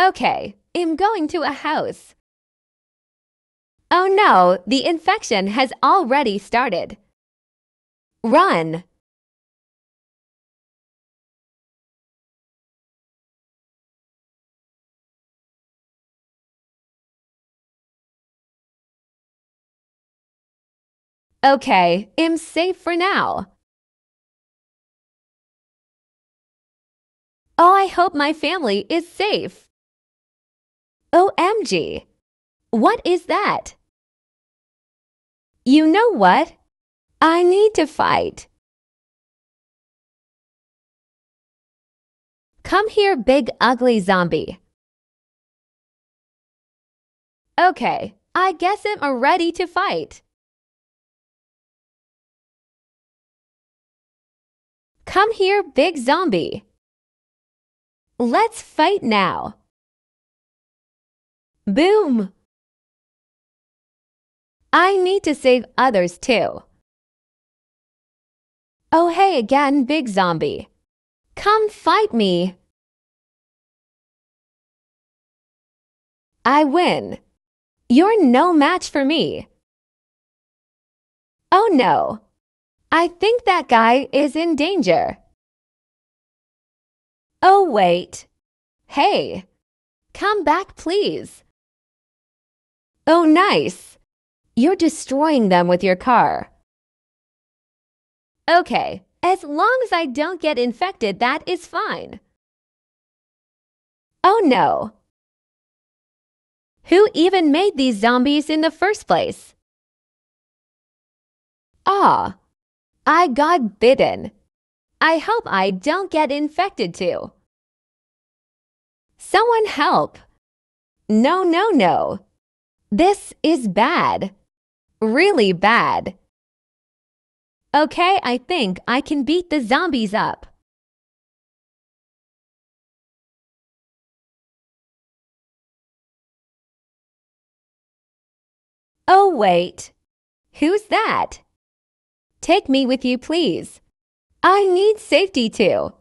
Okay, I'm going to a house. Oh no, the infection has already started. Run! Okay, I'm safe for now. Oh, I hope my family is safe. OMG! What is that? You know what? I need to fight. Come here, big ugly zombie. Okay, I guess I'm ready to fight. Come here, big zombie. Let's fight now. Boom! I need to save others too. Oh, hey again, big zombie. Come fight me. I win. You're no match for me. Oh no. I think that guy is in danger. Oh, wait. Hey. Come back, please. Oh, nice. You're destroying them with your car. Okay, as long as I don't get infected, that is fine. Oh no. Who even made these zombies in the first place? Ah, I got bitten. I hope I don't get infected too. Someone help. No, no, no. This is bad. Really bad. Okay, I think I can beat the zombies up. Oh, wait. Who's that? Take me with you, please. I need safety too.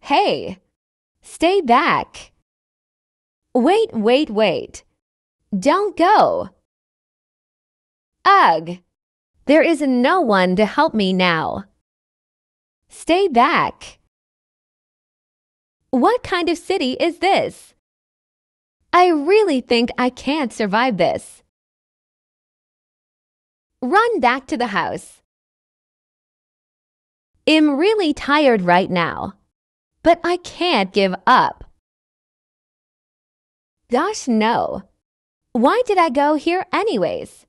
Hey, stay back. Wait, wait, wait. Don't go. Ugh! There is no one to help me now. Stay back. What kind of city is this? I really think I can't survive this. Run back to the house. I'm really tired right now, but I can't give up. Gosh, no. Why did I go here anyways?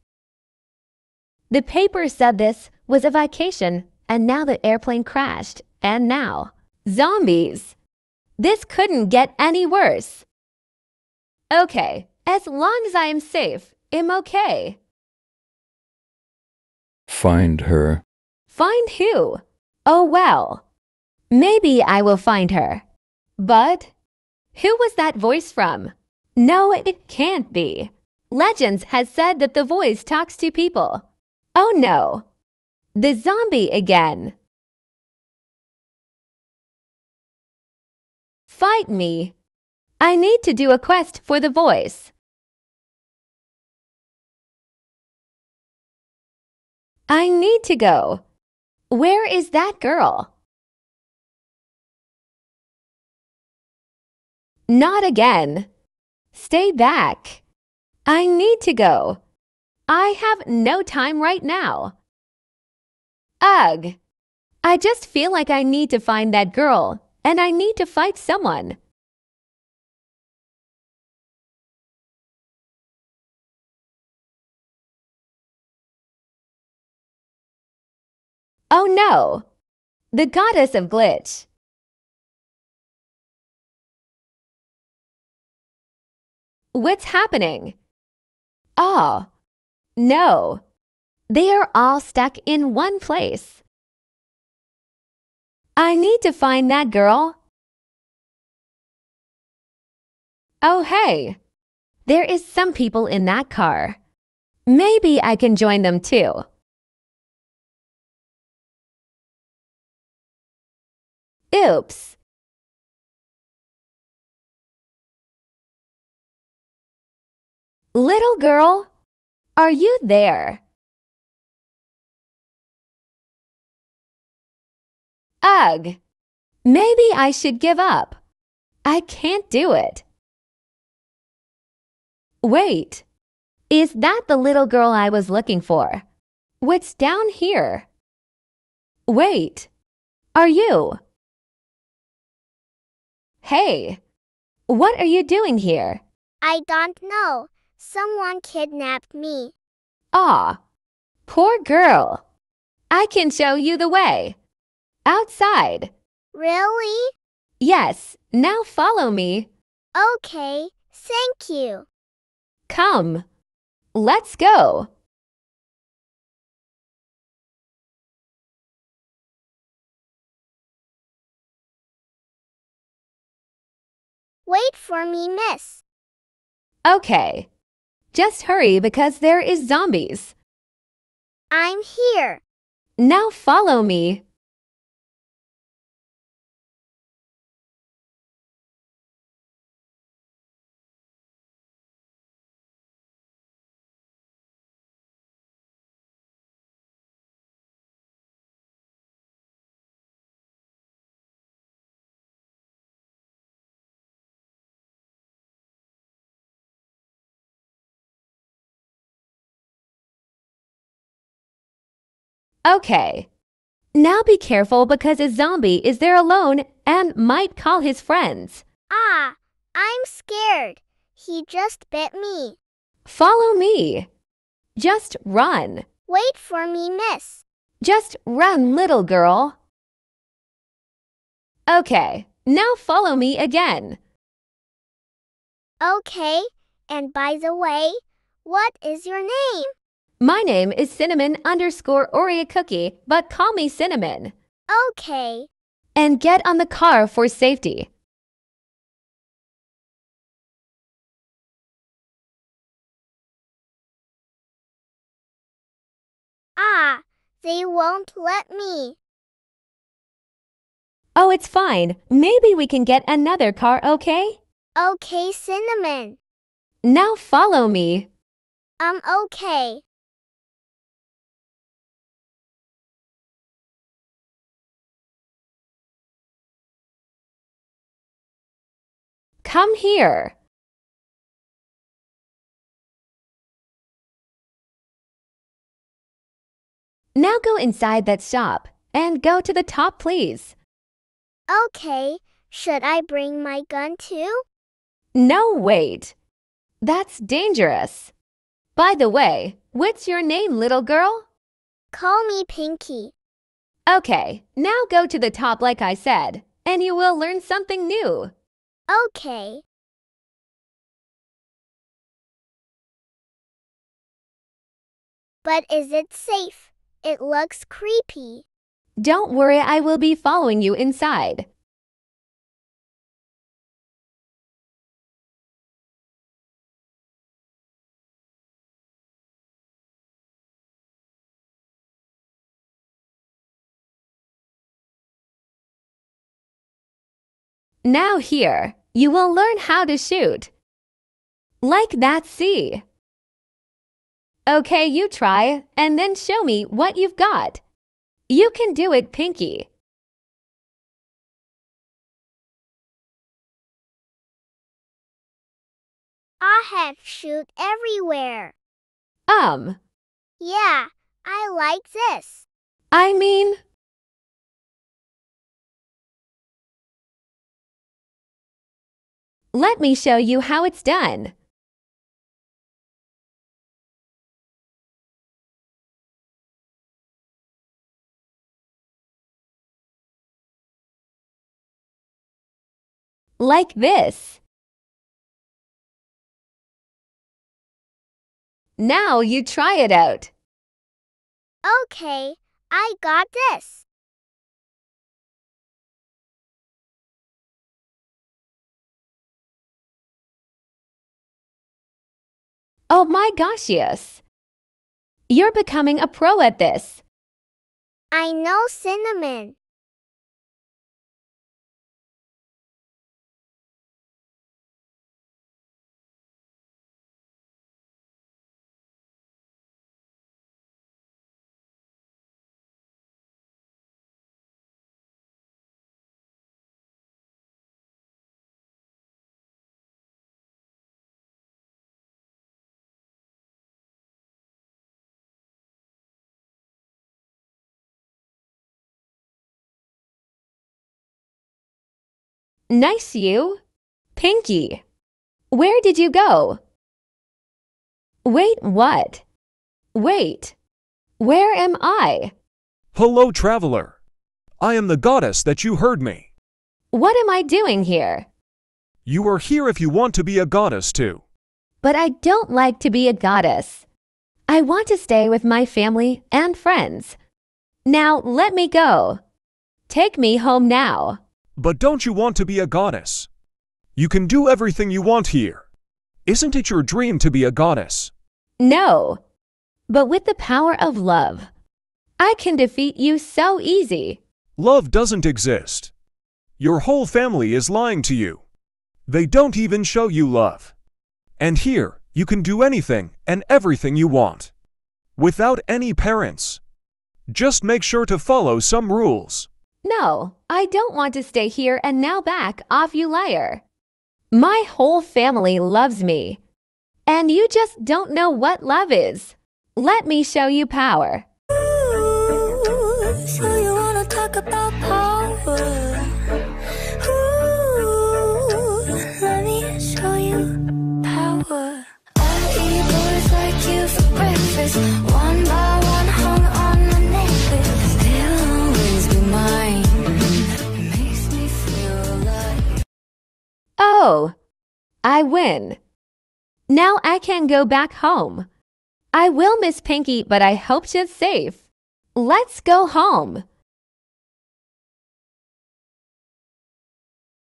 The paper said this was a vacation and now the airplane crashed. And now, zombies. This couldn't get any worse. Okay, as long as I am safe, I'm okay. Find her. Find who? Oh well. Maybe I will find her. But who was that voice from? No, it can't be. Legends has said that the voice talks to people. Oh no! The zombie again! Fight me! I need to do a quest for the voice. I need to go. Where is that girl? Not again. Stay back. I need to go. I have no time right now. Ugh! I just feel like I need to find that girl, and I need to fight someone. Oh no! The goddess of glitch. What's happening? Oh, no, they are all stuck in one place. I need to find that girl. Oh, hey, there is some people in that car. Maybe I can join them too. Oops. Little girl, are you there? Ugh, maybe I should give up. I can't do it. Wait, is that the little girl I was looking for? What's down here? Wait, are you? Hey, what are you doing here? I don't know. Someone kidnapped me. Ah, poor girl. I can show you the way. Outside. Really? Yes, now follow me. Okay, thank you. Come. Let's go. Wait for me, miss. Okay. Just hurry because there is zombies. I'm here. Now follow me. Okay. Now be careful because a zombie is there alone and might call his friends. Ah, I'm scared. He just bit me. Follow me. Just run. Wait for me, miss. Just run, little girl. Okay, now follow me again. Okay, and by the way, what is your name? My name is Cinnamon underscore Oreo Cookie, but call me Cinnamon. Okay. And get on the car for safety. Ah, they won't let me. Oh, it's fine. Maybe we can get another car, okay? Okay, Cinnamon. Now follow me. I'm okay. Come here. Now go inside that shop and go to the top, please. Okay, should I bring my gun too? No, wait. That's dangerous. By the way, what's your name, little girl? Call me Pinky. Okay, now go to the top like I said, and you will learn something new. Okay. But is it safe? It looks creepy. Don't worry, I will be following you inside. Now here, you will learn how to shoot. Like that see. Okay, you try, and then show me what you've got. You can do it, Pinky. I have shoot everywhere. Um, Yeah, I like this. I mean, let me show you how it's done. Like this. Now you try it out. Okay, I got this. Oh my gosh, yes. You're becoming a pro at this. I know cinnamon. Nice you. Pinky. Where did you go? Wait, what? Wait. Where am I? Hello, traveler. I am the goddess that you heard me. What am I doing here? You are here if you want to be a goddess too. But I don't like to be a goddess. I want to stay with my family and friends. Now let me go. Take me home now. But don't you want to be a goddess? You can do everything you want here. Isn't it your dream to be a goddess? No. But with the power of love, I can defeat you so easy. Love doesn't exist. Your whole family is lying to you. They don't even show you love. And here, you can do anything and everything you want. Without any parents. Just make sure to follow some rules. No, I don't want to stay here and now back off you liar. My whole family loves me. And you just don't know what love is. Let me show you power. Ooh, so you wanna talk about power? Show you power. I eat boys like you for breakfast. I win. Now I can go back home. I will miss Pinky, but I hope she's safe. Let's go home.